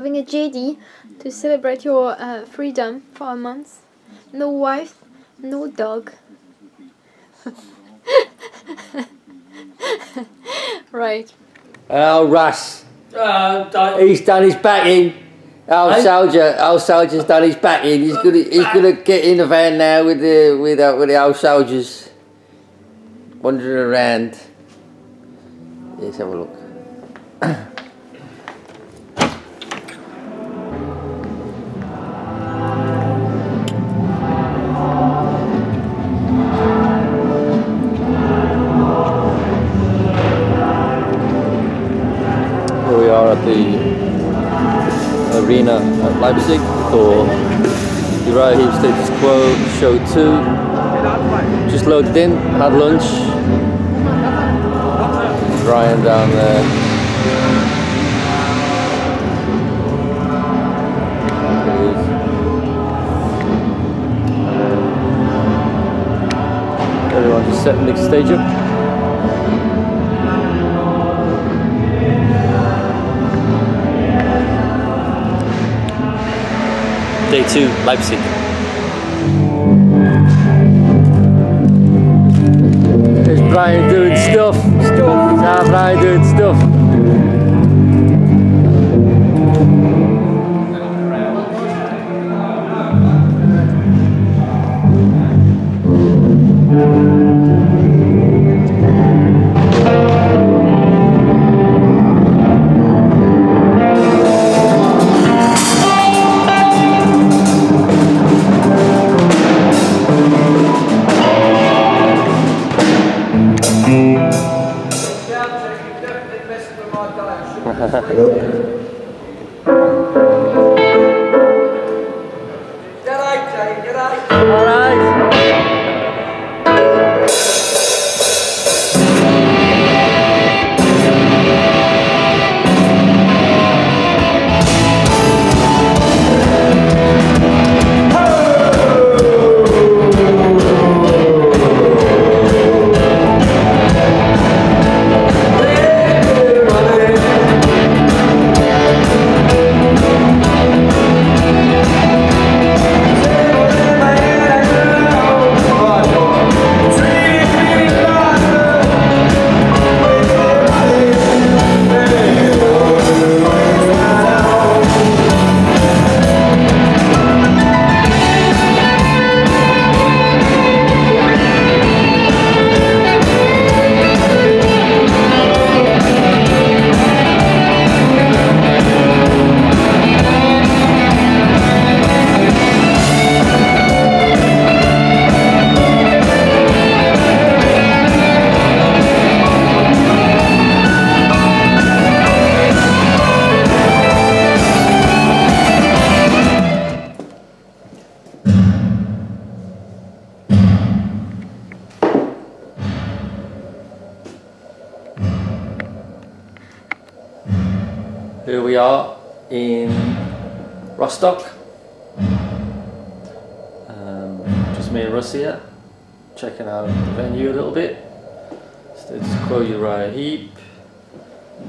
having a JD to celebrate your uh, freedom for a month. No wife, no dog. right. Oh, Russ. Uh, He's done his backing. Old Hey? soldier, old soldier's done his backing. He's gonna, he's gonna get in the van now with the with uh, with the old soldiers wandering around. Let's have a look. arena at Leipzig for Uriah Heep Status Quo Show 2. Just loaded in, had lunch. Ryan down there. Everyone just setting the next stage up. Day two, Leipzig. There's Brian doing stuff. Stuff. Brian doing stuff. Rostock. Um, just me and Russ here, checking out the venue a little bit. Status Quo Uriah Heep.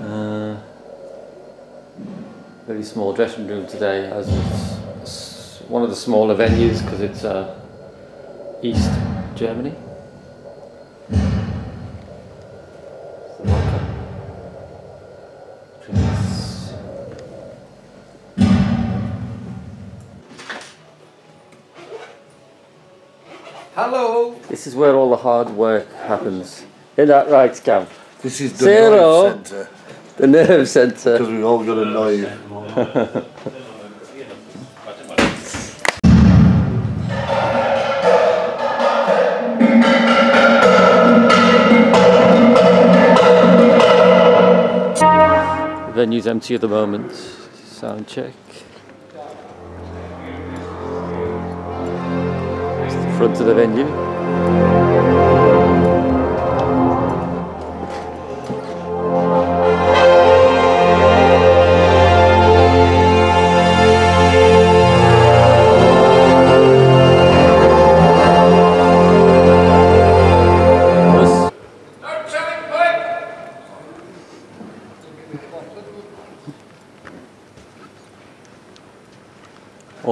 Uh, very small dressing room today, as it's one of the smaller venues because it's uh, East Germany. This is where all the hard work happens. In that right, Cam? This is the Zero. nerve centre The nerve centre. because we've all got a knife. The venue's empty at the moment. Sound check. It's the front of the venue. Russ?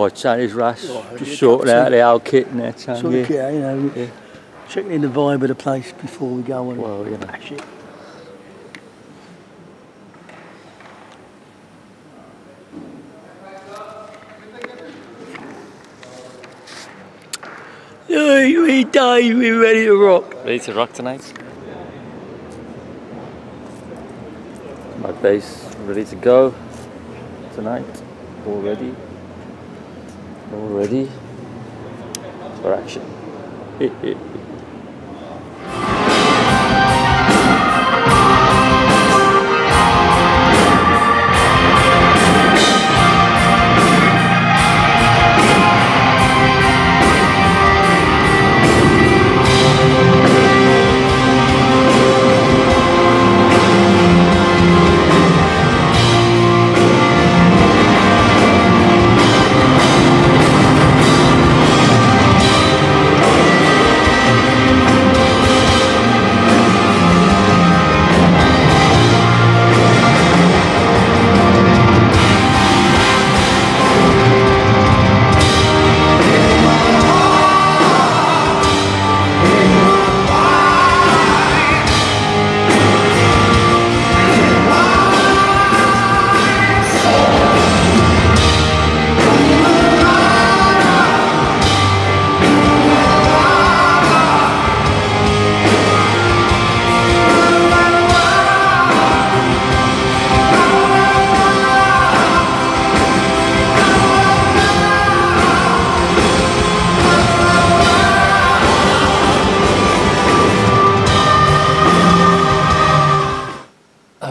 Oh, Chinese Rash. Oh, Just sorting out the old kit and that, Chan. Sort of Yeah. out, you know, Yeah. checking in the vibe of the place before we go and Well, you know. bash it. We Dave, we're ready to rock. Ready to rock tonight? My bass ready to go tonight. All ready. All ready for action.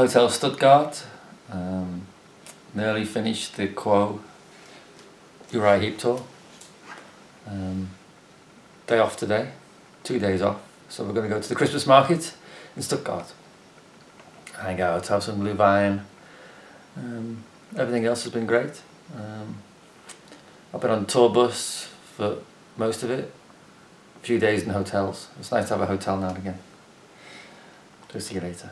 Hotel Stuttgart. Um, nearly finished the Quo Uriah Heep tour. Um, day off today, two days off. So we're going to go to the Christmas market in Stuttgart. Hang out, have some blue wine. Um, everything else has been great. Um, I've been on tour bus for most of it. A few days in hotels. It's nice to have a hotel now and again. So see you later.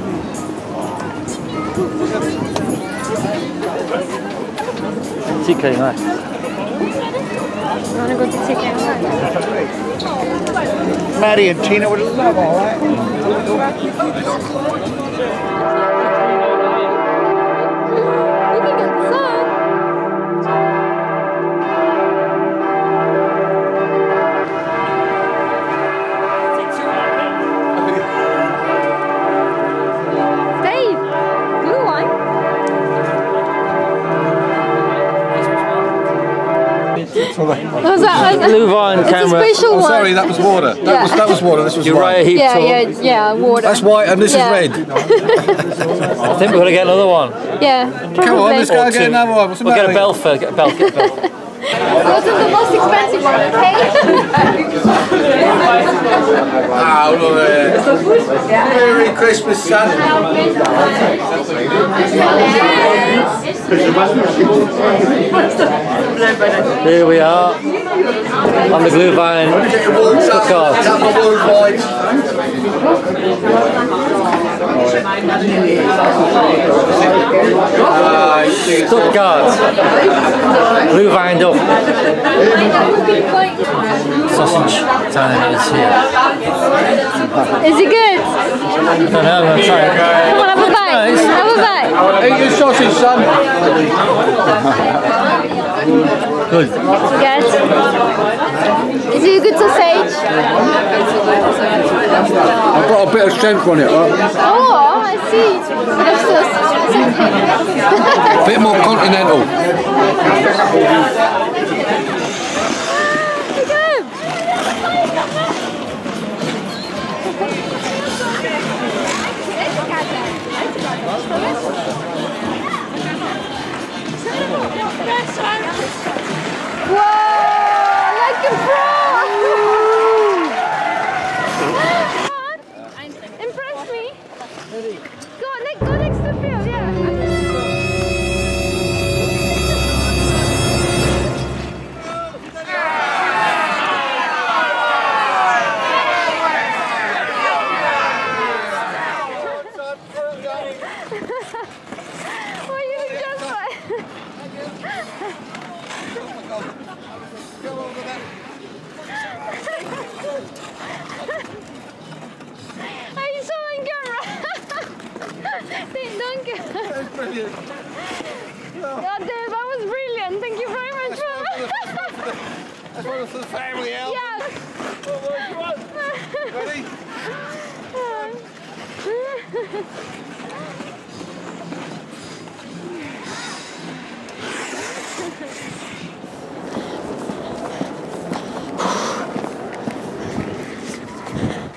TK Maxx. You want to go to TK Maxx? Maddie and Tina would love all that. Mm. Was that? Blue wine It's a camera. special Oh, one. sorry, that was water. That Yeah. was that was water. This was Uriah white. Heep Yeah, yeah, yeah, water. That's white, and this Yeah. is red. I think we're going to get another one. Yeah, probably. Come on, let's go get another one. What's the We'll get a matter? Belfer. Get a Belfer. Get a Belfer. Wasn't the most expensive one, okay? Ah, look there. Merry Christmas, son. Here we are on the Glühwein your warm Stuttgart. Have my warm wines. You see, Stuttgart. Glühwein up. Sausage time is here. Is it good? I don't know, I'm going to try it. Come on, have a bite. Have a bite. Eat your sausage, son. Good. Is it a good sausage? I've got a bit of strength on it. huh? Oh, I see. Sausage. A bit more continental. Yes, sir. God damn, that was brilliant. Thank you very much for. That's one for the family out. yeah. Ready?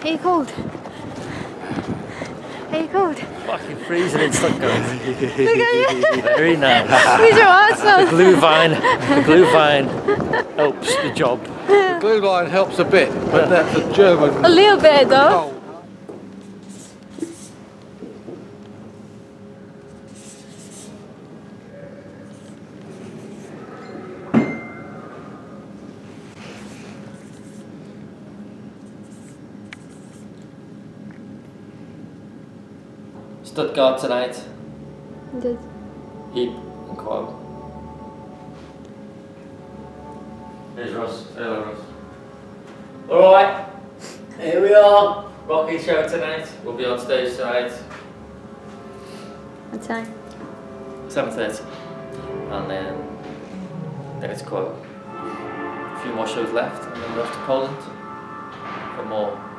Are you cold? Are you cold? Fucking freezing in Stuttgart. Look at you. Very nice. With your awesome. Glühwein. The Glühwein helps the job. The glue line helps a bit, but that's a German. A little bit though. Oh, Stuttgart tonight. Did- Heep and Quo. Here's Ross. Hello, Ross. Alright. Here we are. Rocky show tonight. We'll be on stage tonight. What time? 7.30. And then, then it's Quo. A few more shows left and then we're off to Poland for more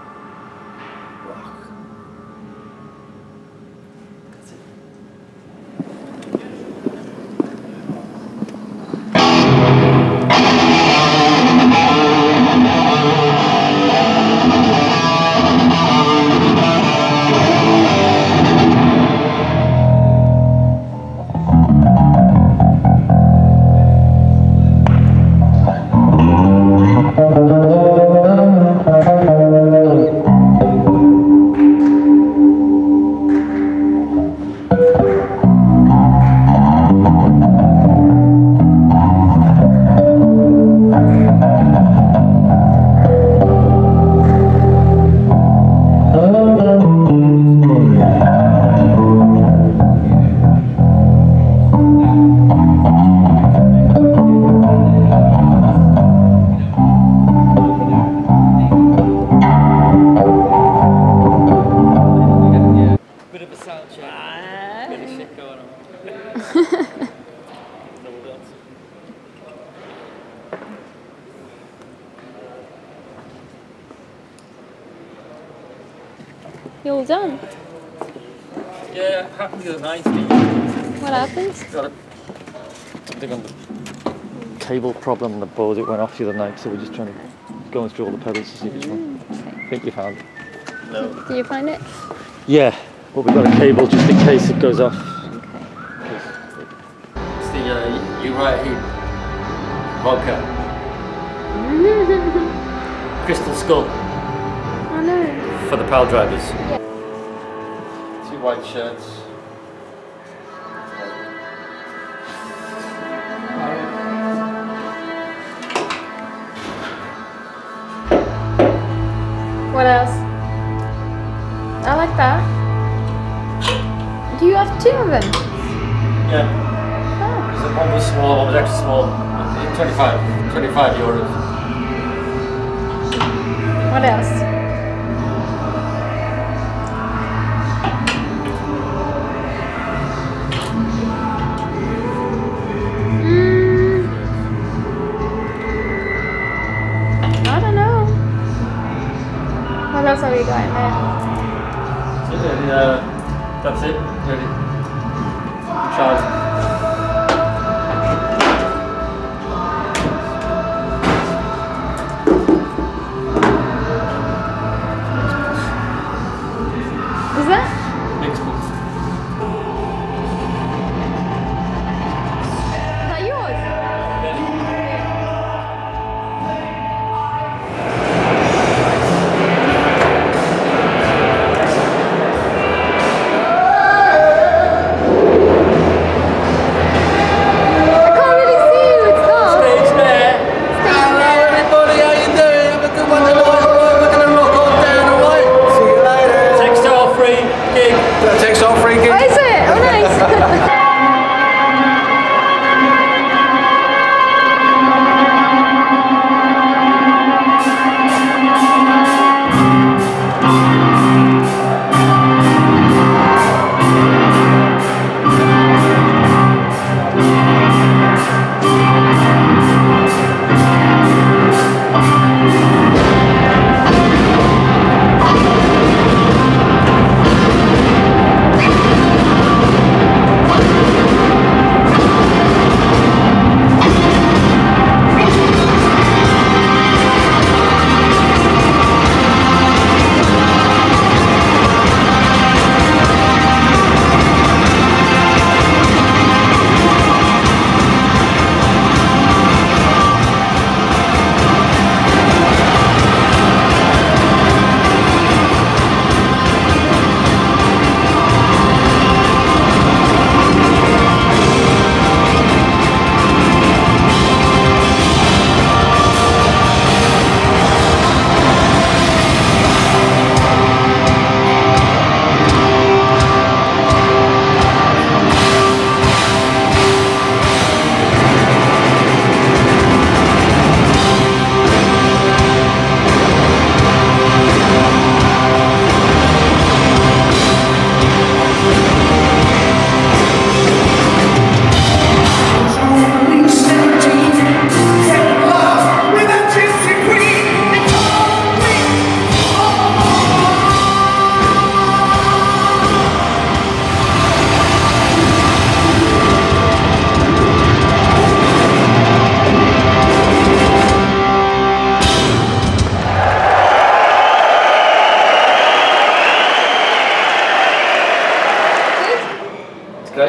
problem on the board. It went off the other night, so we're just trying to going through all the pedals to see which one. I think you found it. No. Did you find it? Yeah, but we've got a cable just in case it goes off. Okay. It's the uh, Uriah Heep vodka crystal skull Oh no. for the pal drivers. Two white shirts. What else? I like that. Do you have two of them? Yeah. Oh. So one was small, one was extra small. Uh, 25, 25 euros. What else? What else have you got in there? So, uh, that's it. Ready. Charge. Is that? Mixed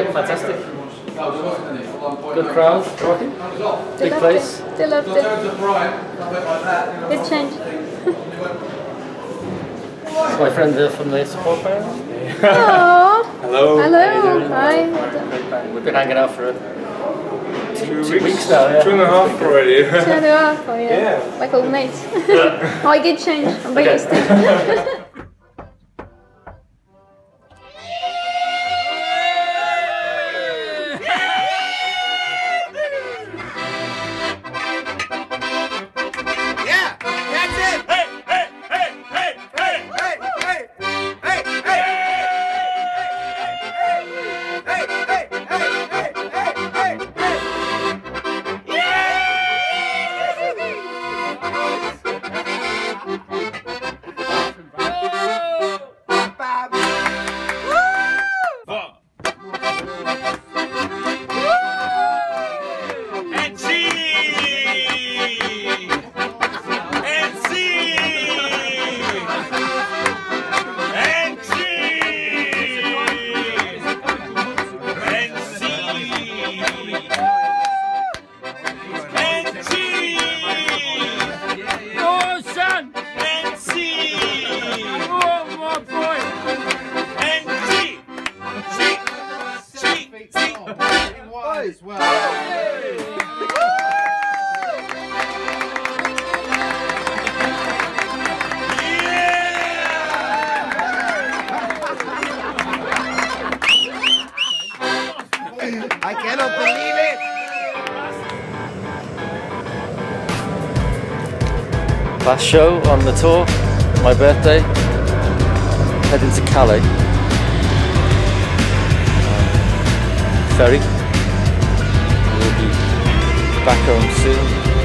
great, fantastic. Good crowd, rocking. Big loved place. It. They loved it. It changed. It's my friend uh, from the support band. Aww. Hello. Hello. Hi. We've been hanging out for two, two weeks now. Yeah. Two and a half already. Two and a half. Oh yeah. Yeah. Like old mates. oh, I get change. I'm by Okay. Last show on the tour, my birthday, heading to Calais. Um, ferry. We'll be back home soon.